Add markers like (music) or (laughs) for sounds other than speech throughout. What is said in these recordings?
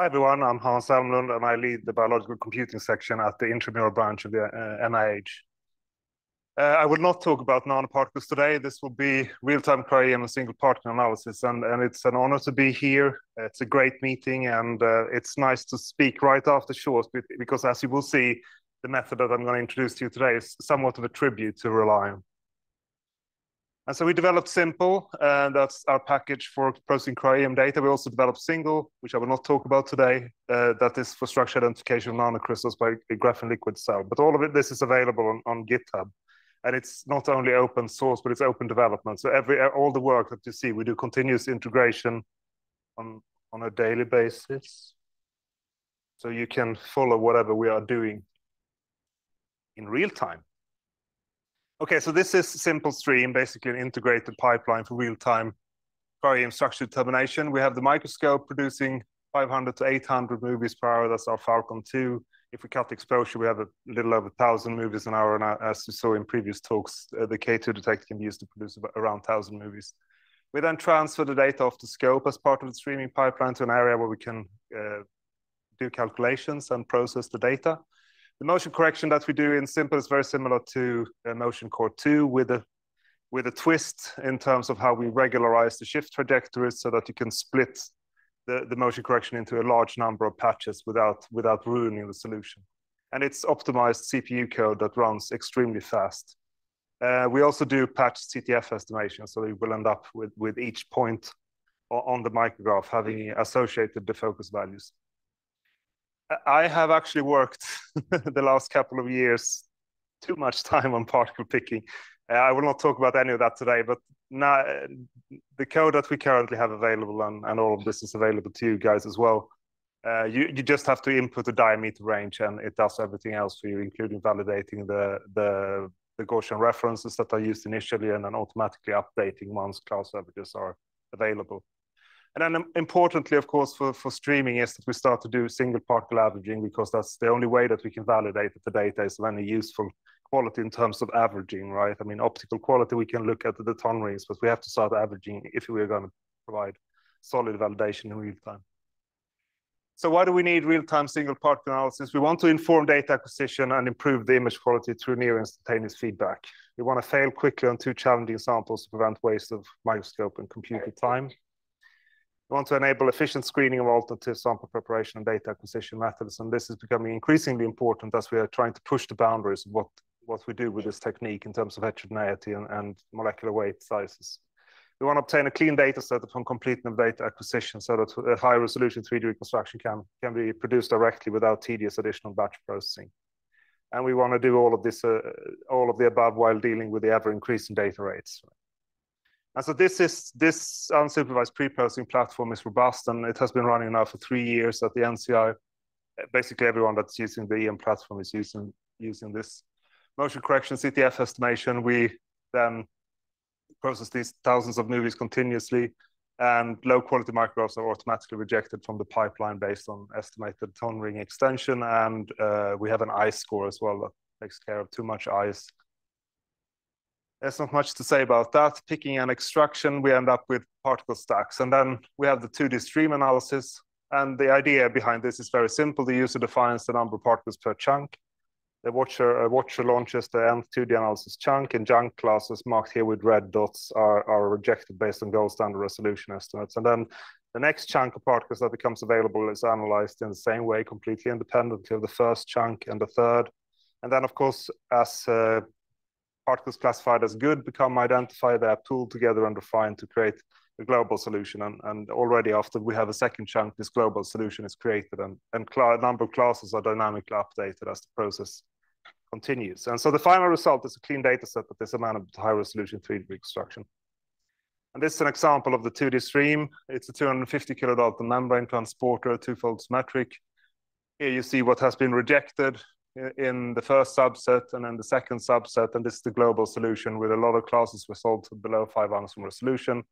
Hi, everyone. I'm Hans Elmlund, and I lead the biological computing section at the intramural branch of the uh, NIH. Uh, I will not talk about nanoparticles today. This will be real-time cryo-EM and single particle analysis, and and it's an honor to be here. It's a great meeting, and uh, it's nice to speak right after Sjors, because as you will see, the method that I'm going to introduce to you today is somewhat of a tribute to RELION. And so we developed Simple, and that's our package for processing cryo-EM data. We also developed Single, which I will not talk about today, uh, that is for structure identification of nanocrystals by a graphene liquid cell. But all of it, this is available on GitHub, and it's not only open source, but it's open development. So every all the work that you see, we do continuous integration on, on a daily basis, so you can follow whatever we are doing in real time. Okay, so this is Simple Stream, basically an integrated pipeline for real-time cryo-EM structure determination. We have the microscope producing 500 to 800 movies per hour. That's our Falcon 2. If we cut exposure, we have a little over 1,000 movies an hour, and uh, as you saw in previous talks, uh, the K2 detector can be used to produce around 1,000 movies. We then transfer the data off the scope as part of the streaming pipeline to an area where we can uh, do calculations and process the data. The motion correction that we do in Simple is very similar to uh, MotionCor2, with a with a twist in terms of how we regularize the shift trajectories so that you can split the the motion correction into a large number of patches without without ruining the solution. And it's optimized CPU code that runs extremely fast. Uh, we also do patch CTF estimation, so we will end up with with each point on the micrograph having associated defocus values. I have actually worked (laughs) the last couple of years too much time on particle picking. Uh, I will not talk about any of that today, but now, the code that we currently have available, and all of this is available to you guys as well, uh, you you just have to input the diameter range, and it does everything else for you, including validating the the Gaussian references that are used initially, and then automatically updating once class averages are available. And then um, importantly, of course, for streaming, is that we start to do single particle averaging, because that's the only way that we can validate that the data is of any useful quality in terms of averaging, right? I mean, optical quality, we can look at the Thon rings, but we have to start averaging if we are going to provide solid validation in real time. So why do we need real-time single particle analysis? We want to inform data acquisition and improve the image quality through near instantaneous feedback. We want to fail quickly on two challenging samples to prevent waste of microscope and computer time. We want to enable efficient screening of alternative sample preparation and data acquisition methods, and this is becoming increasingly important as we are trying to push the boundaries of what what we do with this technique in terms of heterogeneity and and molecular weight sizes. We want to obtain a clean data set upon completion of data acquisition, so that a high-resolution 3D reconstruction can be produced directly without tedious additional batch processing. And we want to do all of this, uh, all of the above, while dealing with the ever-increasing data rates. And so this is this unsupervised pre-processing platform is robust, and it has been running now for three years at the NCI. Basically, everyone that's using the EM platform is using using this. Motion correction, CTF estimation, we then process these thousands of movies continuously, and low-quality micrographs are automatically rejected from the pipeline based on estimated Thon ring extension, and uh, we have an ice score as well that takes care of too much ice. There's not much to say about that. Picking and extraction, we end up with particle stacks, and then we have the 2D stream analysis, and the idea behind this is very simple. The user defines the number of particles per chunk. The watcher launches the nth 2D analysis chunk, and chunk classes marked here with red dots are are rejected based on gold standard resolution estimates. And then the next chunk of particles that becomes available is analyzed in the same way, completely independently of the first chunk and the third. And then, of course, as uh, particles classified as good become identified, they are pooled together and refined to create a global solution. And already after we have a second chunk, this global solution is created, and a number of classes are dynamically updated as the process continues. And so the final result is a clean data set that is amenable to high-resolution 3D reconstruction. And this is an example of the 2D stream. It's a 250 kilodalton membrane transporter, two-fold symmetric. Here you see what has been rejected in the first subset and then the second subset, and this is the global solution, with a lot of classes resolved below 5 angstrom resolution,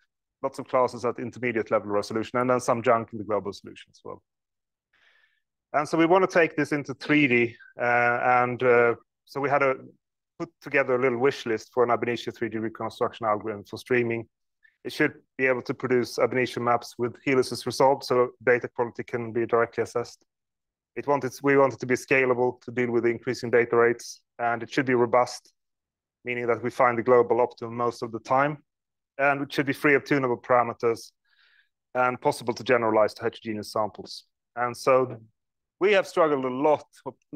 lots of classes at intermediate level resolution, and then some junk in the global solution as well. And so we want to take this into 3D, uh, and uh, so we had to put together a little wish list for an ab initio 3D reconstruction algorithm for streaming. It should be able to produce ab initio maps with helices resolved, so data quality can be directly assessed. It wanted, we want it to be scalable to deal with the increasing data rates, and it should be robust, meaning that we find the global optimum most of the time, and it should be free of tunable parameters and possible to generalize to heterogeneous samples. And so we have struggled a lot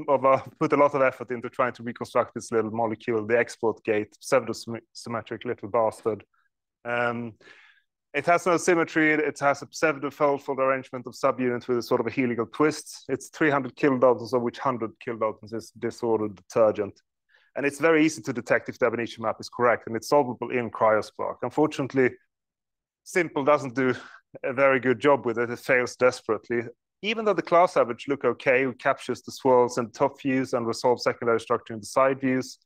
of, uh, put a lot of effort into trying to reconstruct this little molecule, the export gate, pseudo-symmetric little bastard. Um, it has no symmetry. It has a pseudo-fold arrangement of subunits with a sort of a helical twist. It's 300 kilodaltons, of which 100 kilodaltons is disordered detergent. And it's very easy to detect if the ab initio map is correct, and it's solvable in cryoSPARC. Unfortunately, Simple doesn't do a very good job with it. It fails desperately even though the class average look okay, it captures the swirls and top views and resolves secondary structure in the side views,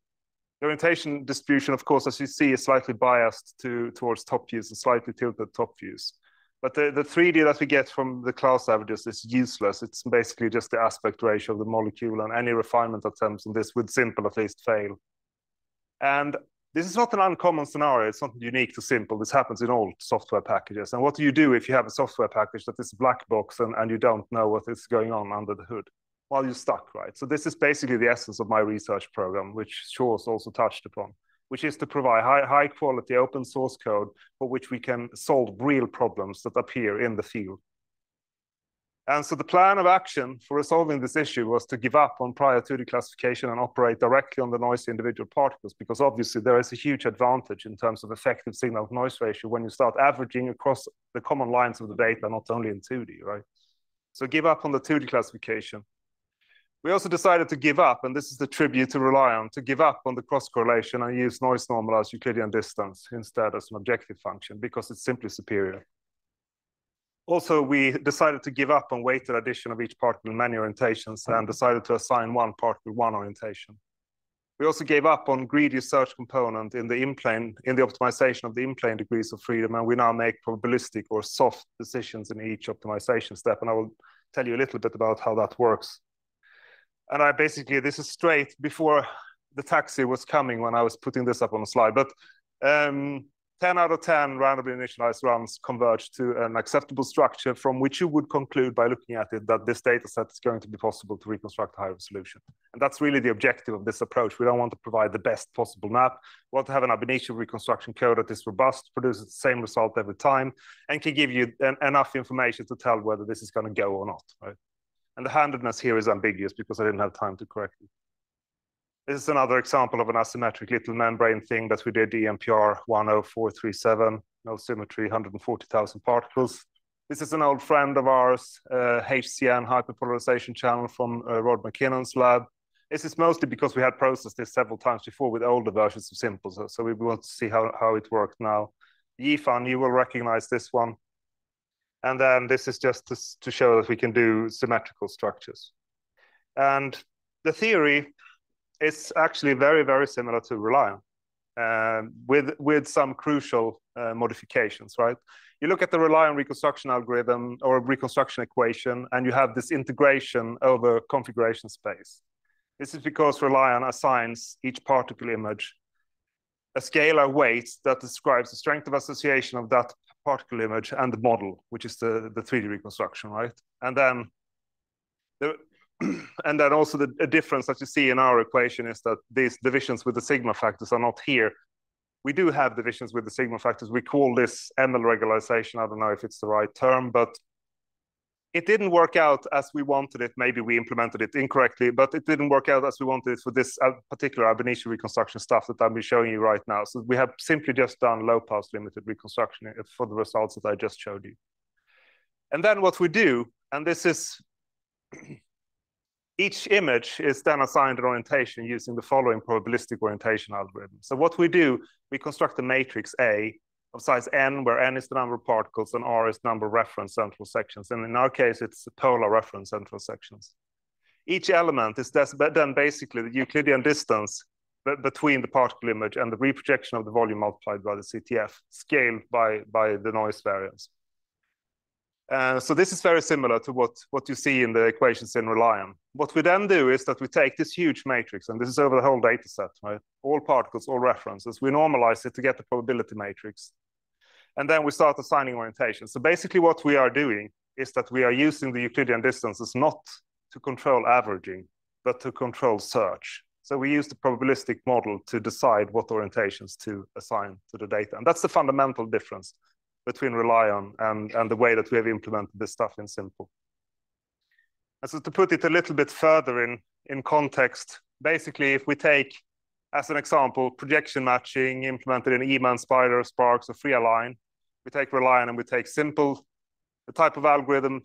the orientation distribution, of course, as you see, is slightly biased to towards top views and slightly tilted top views. But the, the 3D that we get from the class averages is useless. It's basically just the aspect ratio of the molecule, and any refinement attempts on this would simple at least fail. And this is not an uncommon scenario. It's not unique to Simple. This happens in all software packages. And what do you do if you have a software package that is black box and, and you don't know what is going on under the hood? Well, you're stuck, right? So this is basically the essence of my research program, which Sjors also touched upon, which is to provide high, high quality open source code for which we can solve real problems that appear in the field. And so the plan of action for resolving this issue was to give up on prior 2D classification and operate directly on the noisy individual particles, because obviously there is a huge advantage in terms of effective signal to noise ratio when you start averaging across the common lines of the data, not only in 2D, right? So give up on the 2D classification. We also decided to give up, and this is the tribute to RELION, to give up on the cross correlation and use noise normalized Euclidean distance instead as an objective function because it's simply superior. Also, we decided to give up on weighted addition of each particle in many orientations and decided to assign one particle one orientation. We also gave up on greedy search component in the in-plane, in the optimization of the in-plane degrees of freedom, and we now make probabilistic or soft decisions in each optimization step. And I will tell you a little bit about how that works. And I basically, this is straight before the taxi was coming when I was putting this up on the slide. But um, 10 out of 10 randomly initialized runs converge to an acceptable structure from which you would conclude by looking at it that this data set is going to be possible to reconstruct a high resolution. And that's really the objective of this approach. We don't want to provide the best possible map. We want to have an ab initio reconstruction code that is robust, produces the same result every time, and can give you an, enough information to tell whether this is going to go or not. Right? And the handedness here is ambiguous because I didn't have time to correct it. This is another example of an asymmetric little membrane thing that we did EMPIAR 10437, no symmetry, 140,000 particles. This is an old friend of ours, uh, HCN hyperpolarization channel from uh, Rod MacKinnon's lab. This is mostly because we had processed this several times before with older versions of Simple, so, so we want to see how, how it worked now. Yifan, you will recognize this one. And then this is just to, to show that we can do symmetrical structures. And the theory is actually very, very similar to RELION uh, with, with some crucial uh, modifications, right? You look at the RELION reconstruction algorithm or reconstruction equation, and you have this integration over configuration space. This is because RELION assigns each particle image a scalar weight that describes the strength of association of that particle image and the model, which is the, the 3D reconstruction, right? And then the, (clears throat) and then also the, the difference that you see in our equation is that these divisions with the sigma factors are not here. We do have divisions with the sigma factors. We call this ML regularization. I don't know if it's the right term, but it didn't work out as we wanted it. Maybe we implemented it incorrectly, but it didn't work out as we wanted it for this uh, particular initio reconstruction stuff that I'm showing you right now. So we have simply just done low pass limited reconstruction for the results that I just showed you. And then what we do, and this is (clears throat) each image is then assigned an orientation using the following probabilistic orientation algorithm. So what we do, we construct a matrix A of size n, where n is the number of particles and r is the number of reference central sections. And in our case, it's the polar reference central sections. Each element is then basically the Euclidean distance between the particle image and the reprojection of the volume multiplied by the CTF, scaled by, by the noise variance. Uh, so this is very similar to what, what you see in the equations in RELION. What we then do is that we take this huge matrix, and this is over the whole data set, right? All particles, all references. We normalize it to get the probability matrix. And then we start assigning orientation. So basically what we are doing is that we are using the Euclidean distances not to control averaging, but to control search. So we use the probabilistic model to decide what orientations to assign to the data. And that's the fundamental difference between RELION and, and the way that we have implemented this stuff in Simple. And so to put it a little bit further in, in context, basically if we take as an example, projection matching implemented in EMAN, Spider, SPARX, or Frealign. We take RELION and we take simple. The type of algorithm,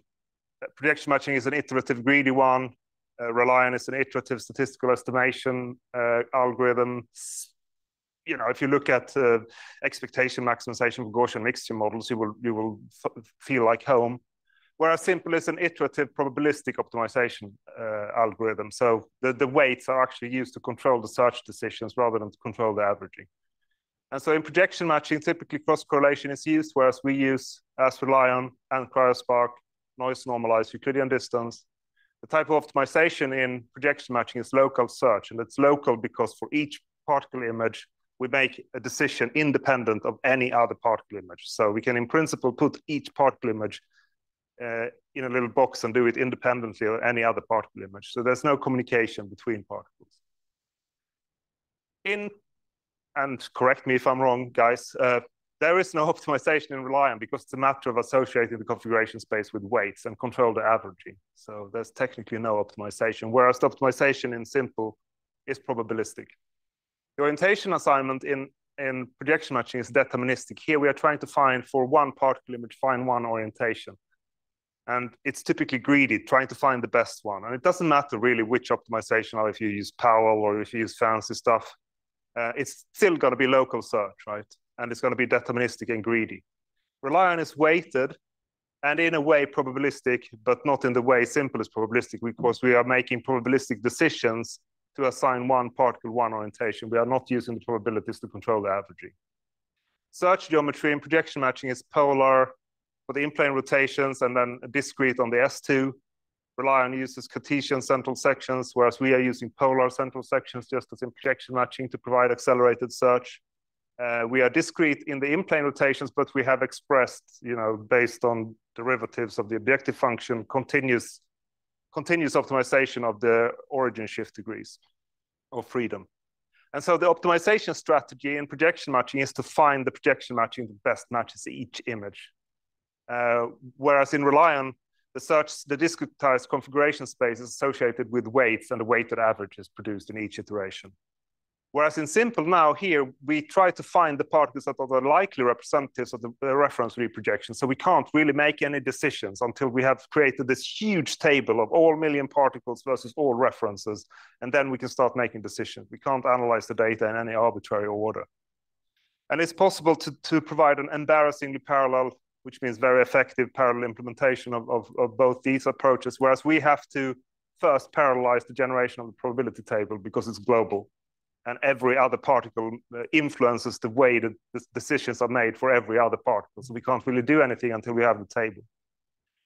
uh, projection matching is an iterative greedy one. Uh, RELION is an iterative statistical estimation uh, algorithm. You know, if you look at uh, expectation maximization for Gaussian mixture models, you will you will feel like home whereas simple is an iterative probabilistic optimization uh, algorithm. So the, the weights are actually used to control the search decisions rather than to control the averaging. And so in projection matching, typically cross correlation is used, whereas we use as RELION and cryoSPARC noise normalized Euclidean distance. The type of optimization in projection matching is local search, and it's local because for each particle image, we make a decision independent of any other particle image. So we can, in principle, put each particle image uh, in a little box and do it independently of any other particle image. So there's no communication between particles. In, and correct me if I'm wrong, guys, uh, there is no (laughs) optimization in RELION because it's a matter of associating the configuration space with weights and control the averaging. So there's technically no optimization, whereas the optimization in simple is probabilistic. The orientation assignment in, in projection matching is deterministic. Here we are trying to find for one particle image, find one orientation and it's typically greedy trying to find the best one and it doesn't matter really which optimization or if you use powell or if you use fancy stuff uh, it's still going to be local search right? And it's going to be deterministic and greedy. RELION is weighted and in a way probabilistic but not in the way simple is probabilistic because we are making probabilistic decisions to assign one particle one orientation. We are not using the probabilities to control the averaging. Search geometry and projection matching is polar for the in-plane rotations and then discrete on the S2. RELION uses Cartesian central sections, whereas we are using polar central sections just as in projection matching to provide accelerated search. Uh, we are discrete in the in-plane rotations, but we have expressed, you know, based on derivatives of the objective function, continuous, continuous optimization of the origin shift degrees of freedom. And so the optimization strategy in projection matching is to find the projection matching that best matches each image. Uh, whereas in RELION, the search, the discretized configuration space is associated with weights and the weighted average is produced in each iteration. Whereas in simple now here, we try to find the particles that are the likely representatives of the reference reprojection. So we can't really make any decisions until we have created this huge table of all million particles versus all references. And then we can start making decisions. We can't analyze the data in any arbitrary order. And it's possible to, to provide an embarrassingly parallel which means very effective parallel implementation of, of, of both these approaches, whereas we have to first parallelize the generation of the probability table because it's global and every other particle uh, influences the way that the decisions are made for every other particle. So we can't really do anything until we have the table.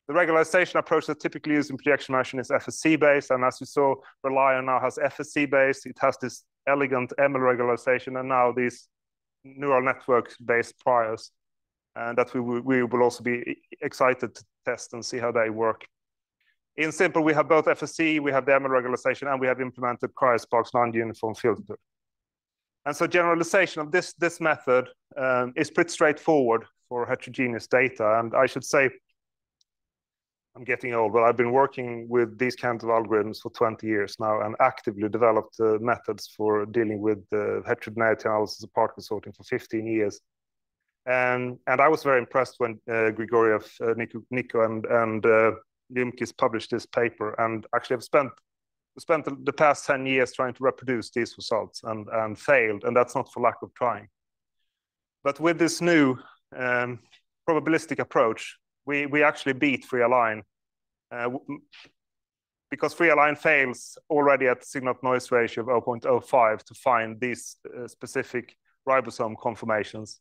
The regularization approach that typically used in projection matching is FSC based. And as you saw, RELION now has FSC based. It has this elegant ML regularization and now these neural network based priors and that we will, we will also be excited to test and see how they work. In simple, we have both FSC, we have the ML regularization, and we have implemented cryoSPARC's non-uniform filter. And so generalization of this, this method um, is pretty straightforward for heterogeneous data. And I should say, I'm getting old, but I've been working with these kinds of algorithms for 20 years now and actively developed uh, methods for dealing with uh, heterogeneity analysis of particle sorting for 15 years. And, and I was very impressed when uh, Grigorieff, uh, Nico, and, and uh, Lyumkis published this paper. And actually, I've spent spent the past 10 years trying to reproduce these results and, and failed. And that's not for lack of trying. But with this new um, probabilistic approach, we, we actually beat Frealign uh, because Frealign fails already at signal noise ratio of 0.05 to find these uh, specific ribosome conformations.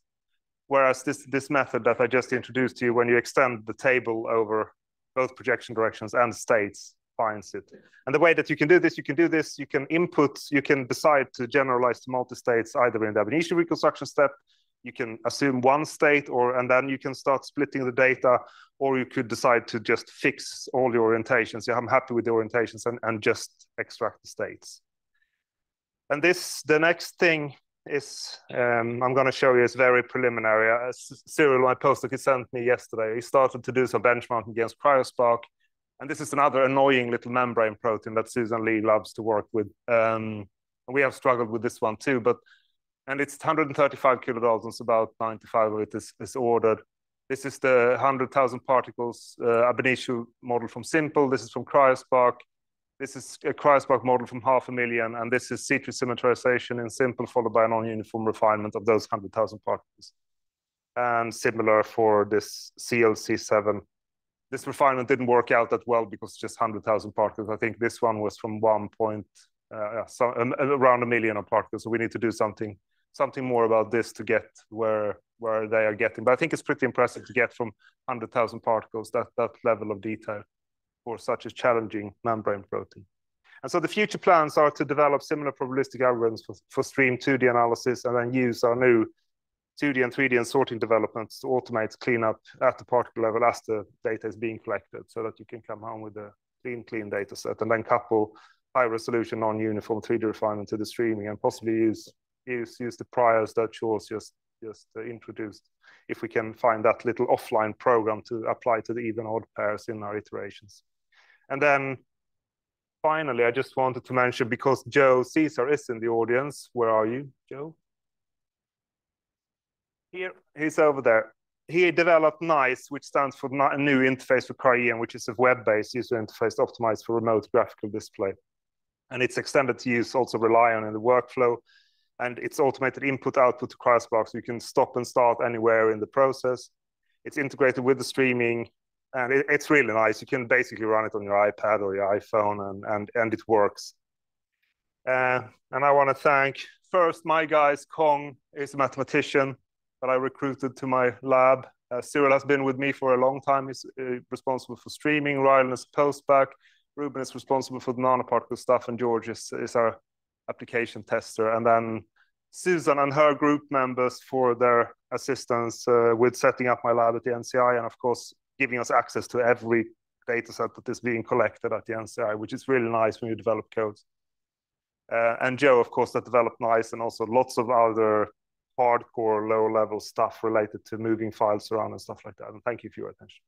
Whereas this, this method that I just introduced to you, when you extend the table over both projection directions and states, finds it. And the way that you can do this, you can do this, you can input, you can decide to generalize to multi-states either in the ab reconstruction step. You can assume one state or and then you can start splitting the data or you could decide to just fix all the orientations. Yeah, i'm happy with the orientations and, and just extract the states. And this the next thing is um, i'm going to show you is very preliminary uh, cyril my postdoc he sent me yesterday he started to do some benchmarking against cryoSPARC and this is another annoying little membrane protein that susan Lea loves to work with um, we have struggled with this one too but and it's 135 kilodaltons, about 95 of it is, is ordered. This is the 100,000 particles uh, ab initio model from Simple. This is from cryoSPARC. This is a cryoSPARC model from half a million, and this is C3 symmetrization in Simple, followed by a non-uniform refinement of those 100,000 particles. And similar for this CLC7. This refinement didn't work out that well because just 100,000 particles. I think this one was from 1 point, uh, so, around a million of particles. So we need to do something something more about this to get where where they are getting. But I think it's pretty impressive to get from 100,000 particles that that level of detail for such a challenging membrane protein. And so the future plans are to develop similar probabilistic algorithms for, for stream 2D analysis and then use our new 2D and 3D and sorting developments to automate cleanup at the particle level as the data is being collected so that you can come home with a clean, clean data set and then couple high resolution non-uniform 3D refinement to the streaming and possibly use use use the priors that Charles just just uh, introduced. If we can find that little offline program to apply to the even odd pairs in our iterations, and then finally, I just wanted to mention because Joe Caesar is in the audience. Where are you, Joe? Here, he's over there. He developed NICE, which stands for a new interface for CryoEM, which is a web-based user interface optimized for remote graphical display. And its extended to use also RELION in the workflow and it's automated input output to cryoSPARC, so you can stop and start anywhere in the process. It's integrated with the streaming, and it, it's really nice. You can basically run it on your iPad or your iPhone, and and and it works. Uh, and I want to thank first my guys. Kong is a mathematician that I recruited to my lab. Uh, Cyril has been with me for a long time. He's uh, responsible for streaming. Rylan is postback. Ruben is responsible for the nanoparticle stuff, and George is, is our application tester, and then Susan and her group members for their assistance uh, with setting up my lab at the NCI, and of course, giving us access to every data set that is being collected at the NCI, which is really nice when you develop codes. Uh, and Joe, of course, that developed NICE and also lots of other hardcore low-level stuff related to moving files around and stuff like that. And thank you for your attention.